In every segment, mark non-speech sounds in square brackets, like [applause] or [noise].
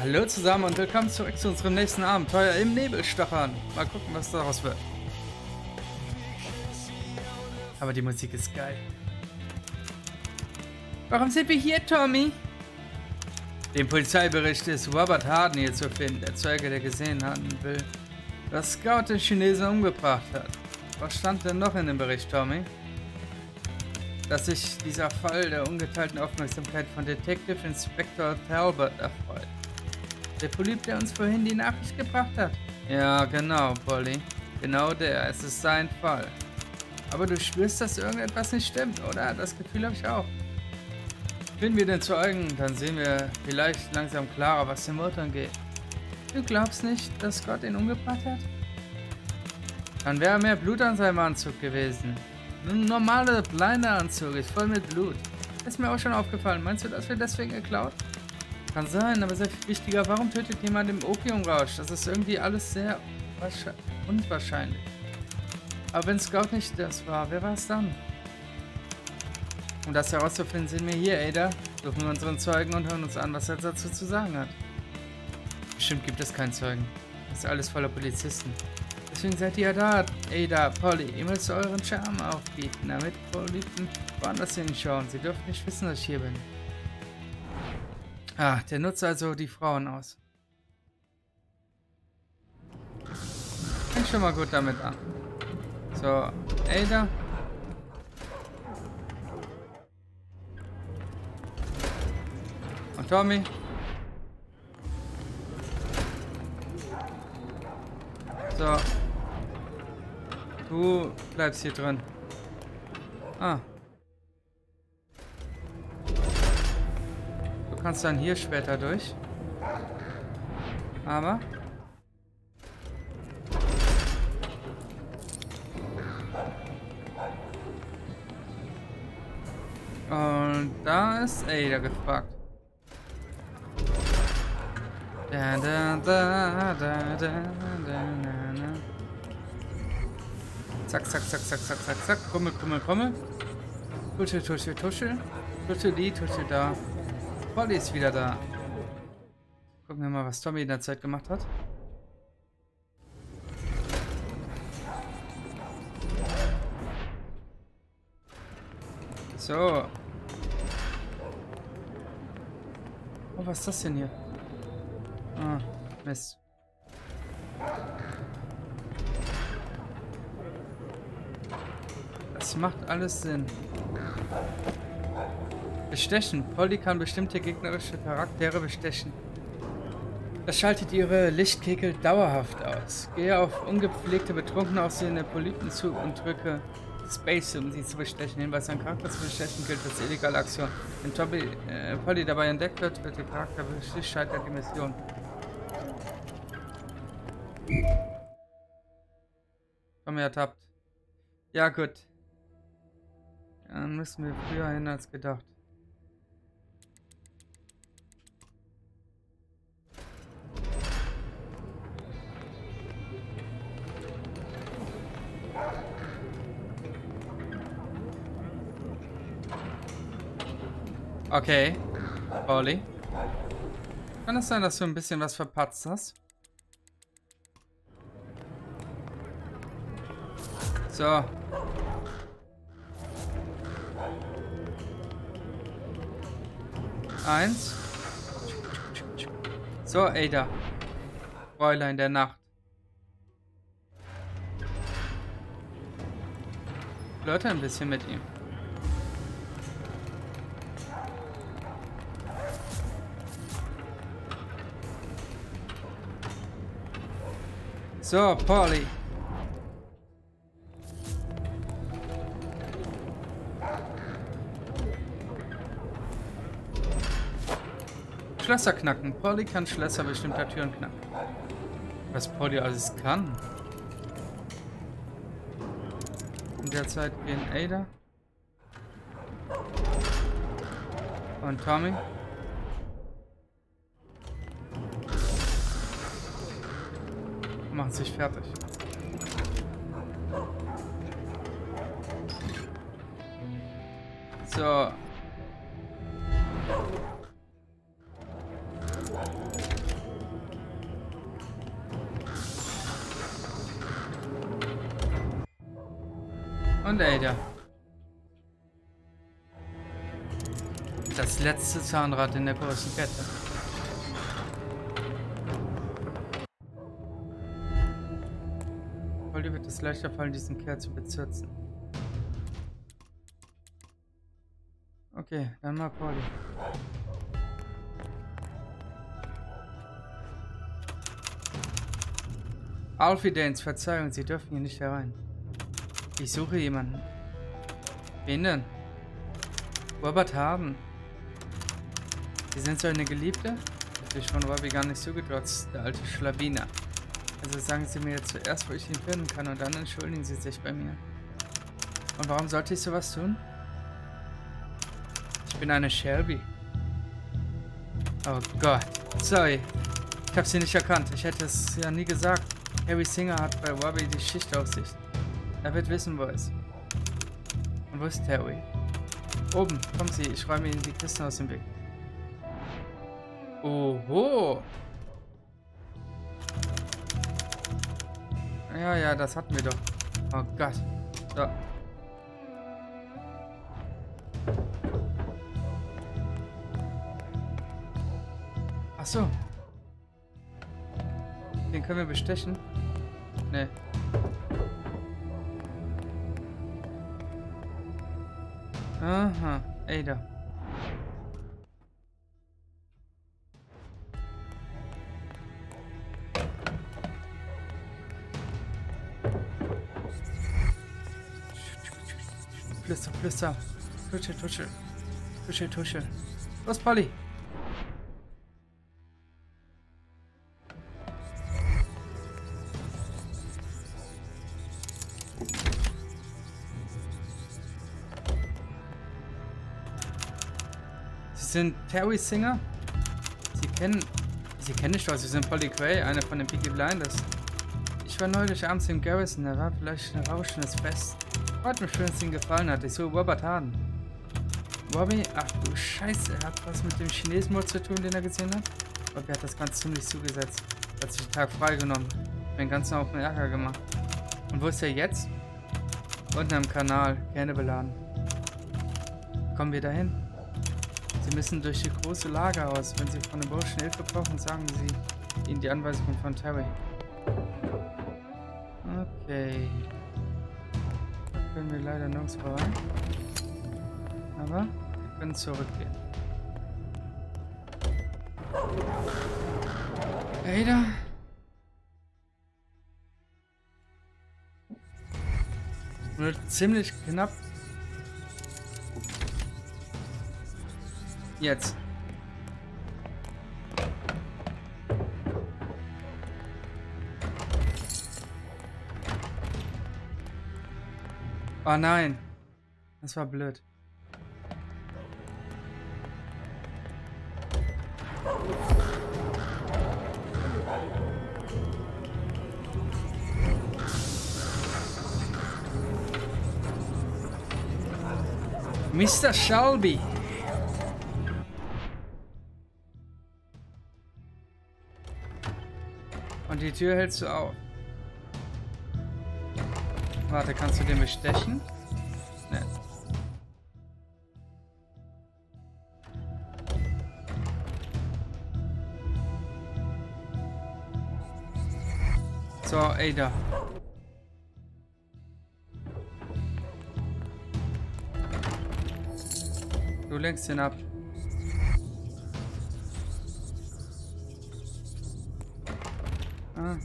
Hallo zusammen und willkommen zurück zu unserem nächsten Abenteuer im Nebelstochern. Mal gucken, was daraus wird. Aber die Musik ist geil. Warum sind wir hier, Tommy? Dem Polizeibericht ist Robert Harden hier zu finden, der Zeuge, der gesehen haben will, dass Scout den Chinesen umgebracht hat. Was stand denn noch in dem Bericht, Tommy? Dass sich dieser Fall der ungeteilten Aufmerksamkeit von Detective Inspector Talbot erfreut. Der Polyp, der uns vorhin die Nachricht gebracht hat. Ja, genau, Polly. Genau der. Es ist sein Fall. Aber du spürst, dass irgendetwas nicht stimmt, oder? Das Gefühl habe ich auch. Finden wir den Zeugen, dann sehen wir vielleicht langsam klarer, was den Motoren geht. Du glaubst nicht, dass Gott ihn umgebracht hat? Dann wäre mehr Blut an seinem Anzug gewesen. Ein normaler Blinderanzug ist voll mit Blut. Ist mir auch schon aufgefallen. Meinst du, das wird deswegen geklaut? Kann sein, aber sehr viel wichtiger, warum tötet jemand im Opiumrausch? Das ist irgendwie alles sehr unwahrscheinlich. Aber wenn Scout nicht das war, wer war es dann? Um das herauszufinden, sind wir hier, Ada. Suchen wir unseren Zeugen und hören uns an, was er dazu zu sagen hat. Bestimmt gibt es keinen Zeugen. Das ist alles voller Polizisten. Deswegen seid ihr da, Ada, Polly. Ihr müsst euren Charme aufbieten, damit Polypen woanders hinschauen. Sie dürfen nicht wissen, dass ich hier bin. Ah, der nutzt also die Frauen aus. Fängt schon mal gut damit an. So, Ada. Und Tommy. So. Du bleibst hier drin. Ah. Kannst dann hier später durch. Aber... Und da ist Ada gefragt. Da, da, da, da, da, da, na, Zack, zack, zack, zack, zack, zack, zack. Kummel, kummel, kummel. Tuschel, tuschel, tuschel. Tuschel die, tuschel da. Polly ist wieder da. Gucken wir mal, was Tommy in der Zeit gemacht hat. So. Oh, was ist das denn hier? Ah, Mist. Das macht alles Sinn. Bestechen. Polly kann bestimmte gegnerische Charaktere bestechen. Das schaltet ihre Lichtkegel dauerhaft aus. Gehe auf ungepflegte, betrunken aussehende Polypen zu und drücke Space, um sie zu bestechen. Hinweis, ein Charakter zu bestechen gilt als illegale Aktion. Wenn Toby, äh, Polly dabei entdeckt wird, wird der Charakter bestimmt scheitert die Mission. Komm ertappt. Ja, gut. Dann müssen wir früher hin als gedacht. Okay. Pauli. Kann es sein, dass du ein bisschen was verpatzt hast? So. Eins. So, Ada. Fräulein der Nacht. Flirte ein bisschen mit ihm. So, Polly. Schlösser knacken. Polly kann Schlösser bestimmter Türen knacken. Was Polly alles kann. In der Zeit gehen Ada und Tommy 20 fertig. So. Und Ada. Das letzte Zahnrad in der großen Kette. Leichter fallen, diesen Kerl zu bezirzen. Okay, dann mal Polly. Alfie Danes, Verzeihung, Sie dürfen hier nicht herein. Ich suche jemanden. Wen denn? Robert Harden. Sie sind so eine Geliebte? Das ist von Robbie gar nicht zugetrotzt, der alte Schlawiner. Also sagen Sie mir jetzt zuerst, wo ich ihn finden kann und dann entschuldigen Sie sich bei mir. Und warum sollte ich sowas tun? Ich bin eine Shelby. Oh Gott. Sorry. Ich habe sie nicht erkannt. Ich hätte es ja nie gesagt. Harry Singer hat bei Robbie die Schichtaufsicht. Er wird wissen, wo er ist. Und wo ist Harry? Oben. Kommen Sie, ich räume Ihnen die Kisten aus dem Weg. Oho. Ja, ja, das hatten wir doch. Oh Gott. So. Ach so. Den können wir bestechen. Nee. Aha, Ada. Flüster. Tuschel, tuschel. Tuschel, tuschel. Los, Polly. sind Terry Singer. Sie kennen... Sie kennen nicht, was Sie sind Polly Gray, eine von den Peaky Blinders. Ich war neulich abends im Garrison, da war vielleicht ein rauschendes Fest. Freut mich schön, dass es Ihnen gefallen hat. Ich suche Robert Harden. Bobby, ach du Scheiße, er hat was mit dem Chinesenmord zu tun, den er gesehen hat? Bobby hat das ganz ziemlich zugesetzt. Er hat sich den Tag freigenommen. Den ganzen Haufen Ärger gemacht. Und wo ist er jetzt? Unten am Kanal, gerne beladen. Kommen wir dahin? Sie müssen durch die große Lage aus. Wenn Sie von den Burschen Hilfe brauchen, sagen Sie ihnen die Anweisungen von Terry. Okay. Können wir leider nirgends vorbei. Aber wir können zurückgehen. Ada? Nur ziemlich knapp Jetzt. Oh nein. Das war blöd. Mr. Shelby. Und die Tür hältst du auf. Warte, kannst du den bestechen? Ne. So, Ada. Du lenkst ihn ab. Ah.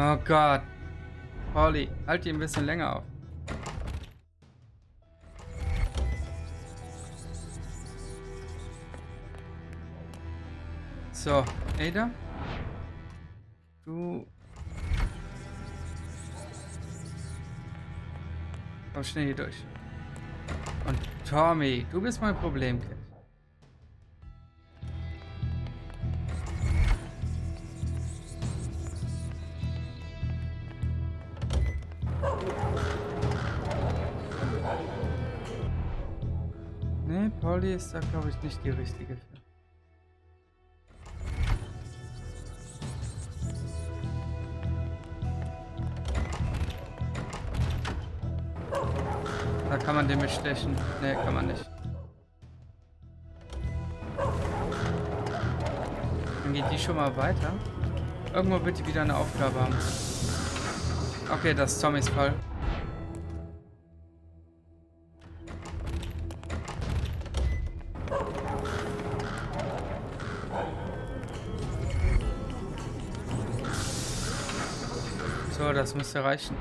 Oh Gott. Polly, halt ihn ein bisschen länger auf. So, Ada. Du... Komm schnell hier durch. Und Tommy, du bist mein Problemkind. Navi ist da, glaube ich, nicht die richtige für. Da kann man den bestechen. Ne, kann man nicht. Dann geht die schon mal weiter. Irgendwo wird die wieder eine Aufgabe haben. Okay, das ist Tommys Fall. Das müsste reichen.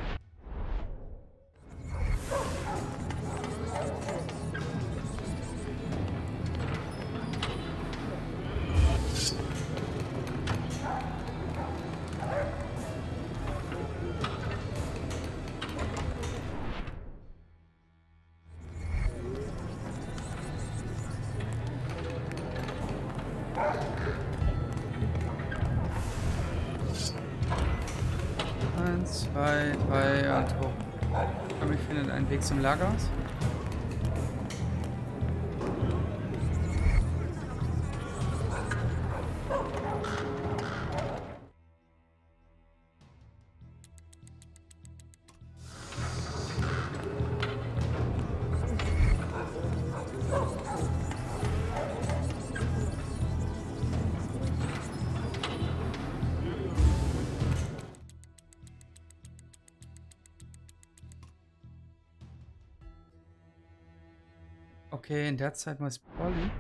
Okay, in der Zeit muss Polly.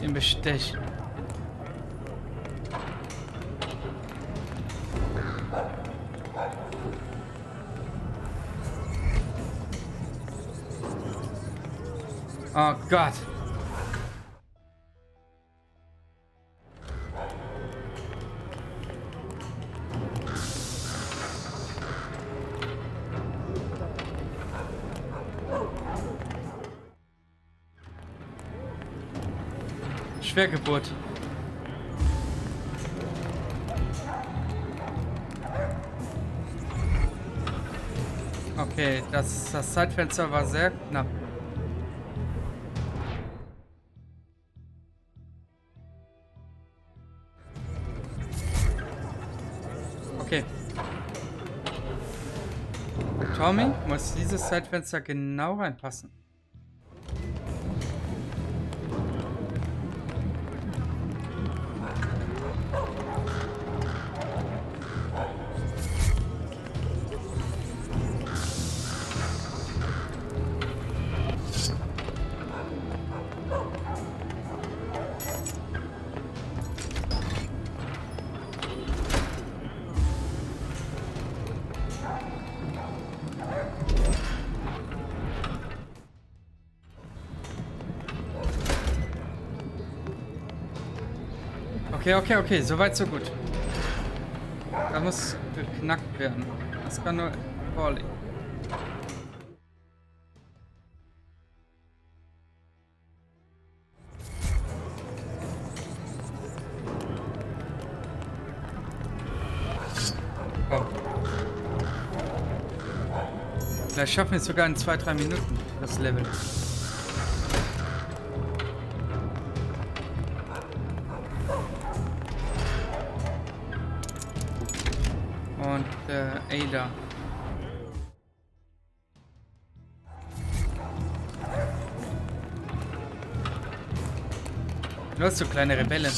Ihn bestechen. Oh Gott. Schwergeburt. Okay, das, das Zeitfenster war sehr knapp. Okay. Tommy muss dieses Zeitfenster genau reinpassen. Okay, okay, okay, soweit so gut. Da muss geknackt werden. Das kann nur vorliegen. Komm. Vielleicht schaffen wir es sogar in zwei, drei Minuten, das Level. Los, du kleine Rebelle.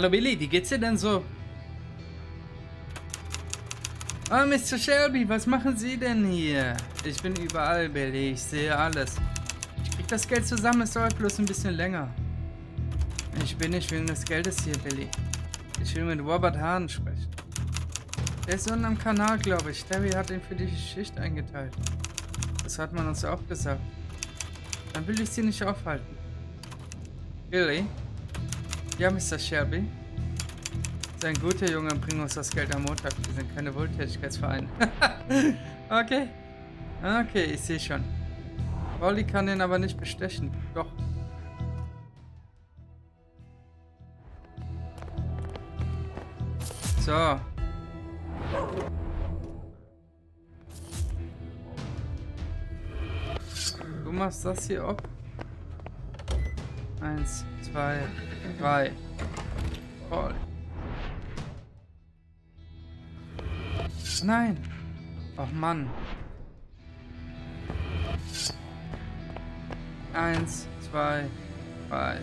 Hallo Billy, wie geht's dir denn so? Oh, Mr. Shelby, was machen Sie denn hier? Ich bin überall, Billy. Ich sehe alles. Ich krieg das Geld zusammen, es dauert bloß ein bisschen länger. Ich bin nicht wegen des Geldes hier, Billy. Ich will mit Robert Hahn sprechen. Der ist unten am Kanal, glaube ich. Terry hat ihn für die Schicht eingeteilt. Das hat man uns auch gesagt. Dann will ich sie nicht aufhalten. Billy? Ja, Mr. Shelby? Sein guter Junge bringt uns das Geld am Montag. Wir sind keine Wohltätigkeitsvereine. [laughs] okay. Okay, ich sehe schon. Olli kann ihn aber nicht bestechen. Doch. So. Du machst das hier ab. Eins, zwei, drei. Voll. Nein. Ach Mann. Eins, zwei, drei.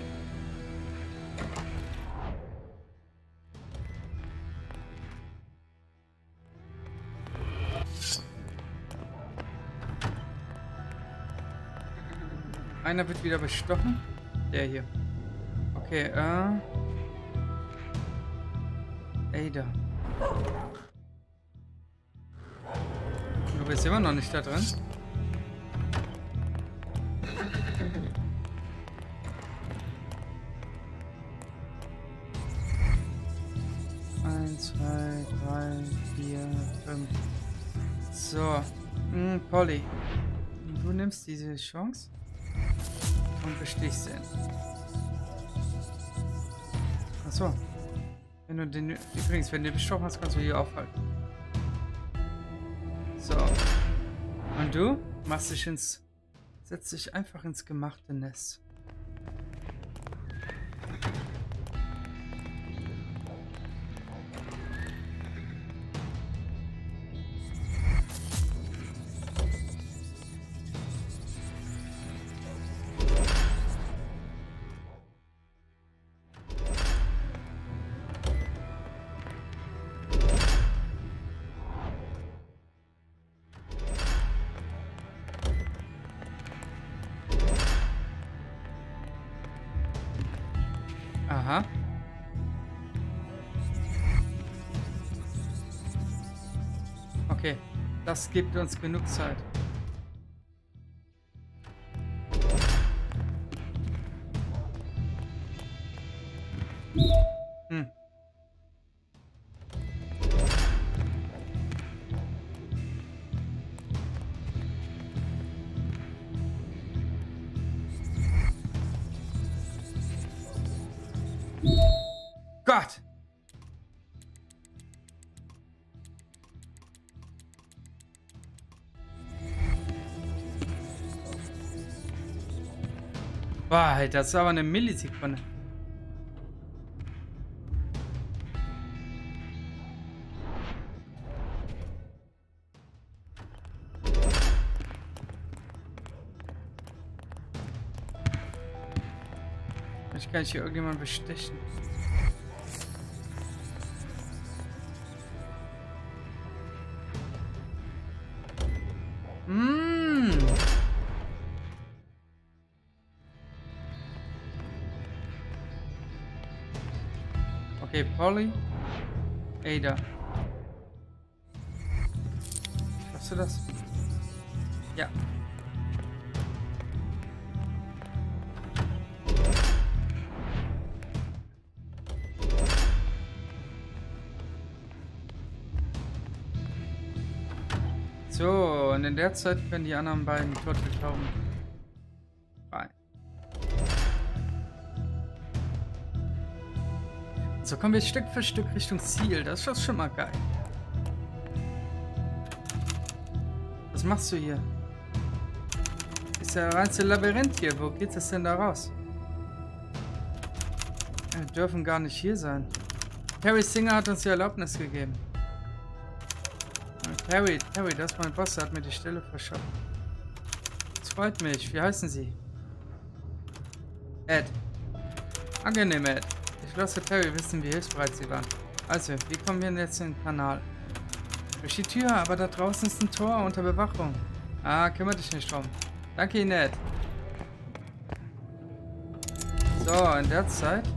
Einer wird wieder bestochen. Der hier. Okay, äh. Ada. Du bist immer noch nicht da drin. So. Hm, Polly. Du nimmst diese Chance und bestichst ihn. Achso. Wenn du den. Übrigens, wenn du bestochen hast, kannst du hier aufhalten. So. Und du machst dich ins. Setz dich einfach ins gemachte Nest. Das gibt uns genug Zeit. Hm. Gott! Boah, das war aber eine Millisekunde. Ich kann hier irgendjemand bestechen. Polly. Ada. Schaffst du das? Ja. So, und in der Zeit können die anderen beiden Turteltauben So kommen wir Stück für Stück Richtung Ziel. Das ist schon mal geil. Was machst du hier? Ist ja reinste Labyrinth hier. Wo geht es denn da raus? Wir dürfen gar nicht hier sein. Harry Singer hat uns die Erlaubnis gegeben. Harry, Harry, das ist mein Boss, der hat mir die Stelle verschafft. Das freut mich. Wie heißen Sie? Ed. Angenehm, Ed. Ich lasse Terry wissen, wie hilfsbereit sie waren. Also, wie kommen wir jetzt in den Kanal? Durch die Tür, aber da draußen ist ein Tor unter Bewachung. Ah, kümmere dich nicht drum. Danke, Ned. So, in der Zeit...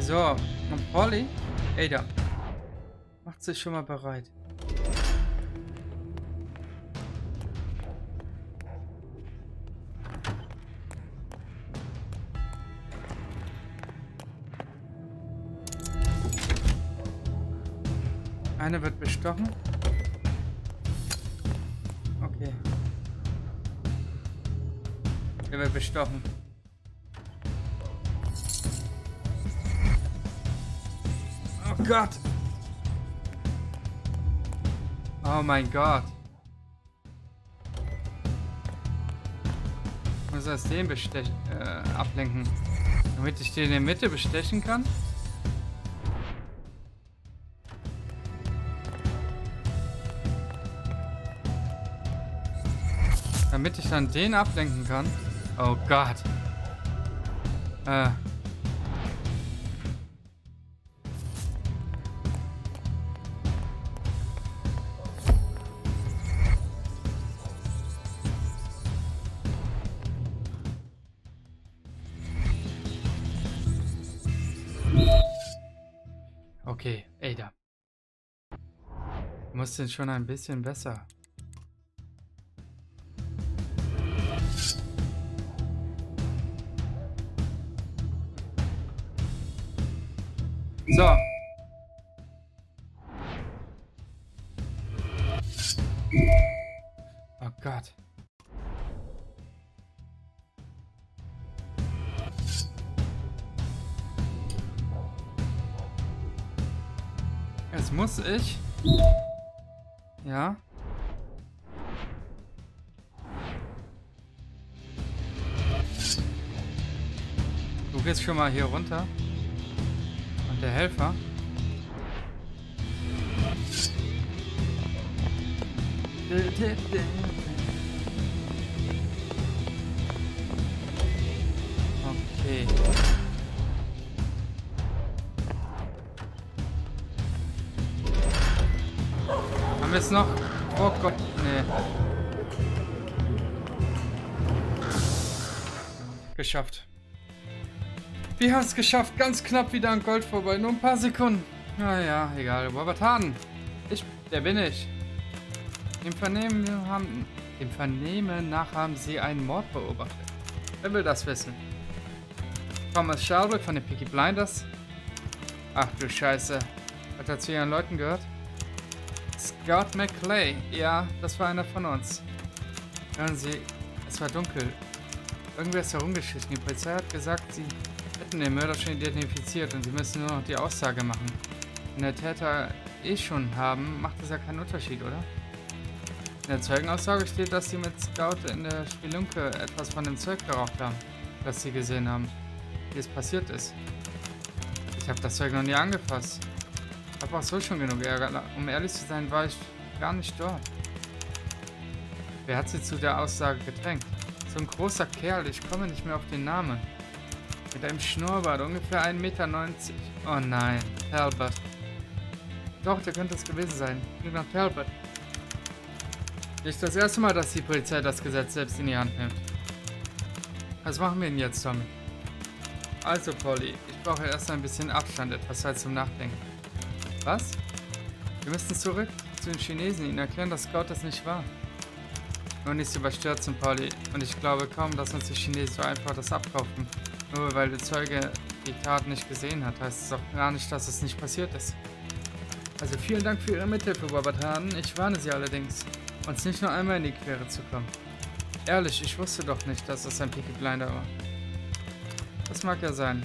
So, und Polly? Ada. Macht sich schon mal bereit. Eine wird bestochen. Okay. Er wird bestochen. Oh Gott! Oh mein Gott. Muss erst den bestechen, äh, ablenken. Damit ich den in der Mitte bestechen kann? Damit ich dann den ablenken kann. Oh Gott. Äh. Okay, Ada. Du musst den schon ein bisschen besser. Ich... Ja. Du gehst schon mal hier runter der Helfer. Okay. Wir es noch? Oh Gott, nee. Geschafft. Wir haben es geschafft. Ganz knapp wieder an Gold vorbei. Nur ein paar Sekunden. Naja, egal. Robert Harden. Ich, der bin ich. Im Vernehmen, haben, Im Vernehmen nach haben sie einen Mord beobachtet. Wer will das wissen? Thomas Shelby von den Peaky Blinders? Ach du Scheiße. Hat er zu ihren Leuten gehört? Scott McClay. Ja, das war einer von uns. Hören Sie, es war dunkel. Irgendwer ist herumgeschissen. Die Polizei hat gesagt, sie hätten den Mörder schon identifiziert und sie müssen nur noch die Aussage machen. Wenn der Täter eh schon haben, macht es ja keinen Unterschied, oder? In der Zeugenaussage steht, dass sie mit Scout in der Spelunke etwas von dem Zeug geraucht haben, das sie gesehen haben, wie es passiert ist. Ich habe das Zeug noch nie angefasst. Habe auch so schon genug Ärger. Um ehrlich zu sein, war ich gar nicht dort. Wer hat sie zu der Aussage gedrängt? So ein großer Kerl, ich komme nicht mehr auf den Namen. Mit einem Schnurrbart, ungefähr 1,90 Meter. Oh nein, Talbot. Doch, der könnte es gewesen sein. Genau, Talbot. Nicht das erste Mal, dass die Polizei das Gesetz selbst in die Hand nimmt. Was machen wir denn jetzt, Tommy? Also, Polly, ich brauche erst ein bisschen Abstand, etwas Zeit zum Nachdenken. Was? Wir müssen zurück zu den Chinesen, ihnen erklären, dass Scout das nicht war. Nur nicht überstürzen, Polly. Und ich glaube kaum, dass uns die Chinesen so einfach das abkaufen. Nur weil der Zeuge die Tat nicht gesehen hat, heißt es auch gar nicht, dass es nicht passiert ist. Also vielen Dank für Ihre Mithilfe, Robert Harden. Ich warne Sie allerdings, uns nicht nur einmal in die Quere zu kommen. Ehrlich, ich wusste doch nicht, dass es ein Peaky Blinder war. Das mag ja sein.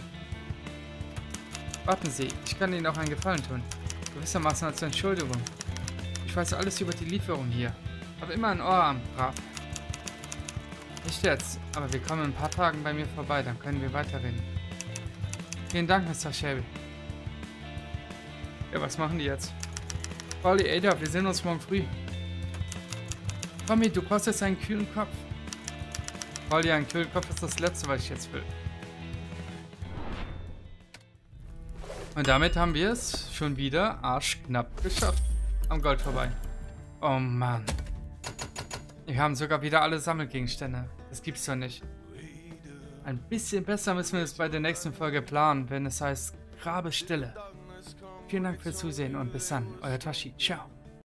Warten Sie, ich kann Ihnen auch einen Gefallen tun. Gewissermaßen als Entschuldigung. Ich weiß alles über die Lieferung hier. Hab immer ein Ohr am Brav. Nicht jetzt, aber wir kommen in ein paar Tagen bei mir vorbei, dann können wir weiterreden. Vielen Dank, Mr. Shelby. Ja, was machen die jetzt? Polly, Ada, wir sehen uns morgen früh. Tommy, du jetzt einen kühlen Kopf. Hol dir einen Kühlkopf ist das letzte, was ich jetzt will. Und damit haben wir es schon wieder arschknapp geschafft. Am Gold vorbei. Oh Mann. Wir haben sogar wieder alle Sammelgegenstände. Das gibt's doch nicht. Ein bisschen besser müssen wir es bei der nächsten Folge planen, wenn es heißt Grabestille. Vielen Dank fürs Zusehen und bis dann. Euer Tashi. Ciao.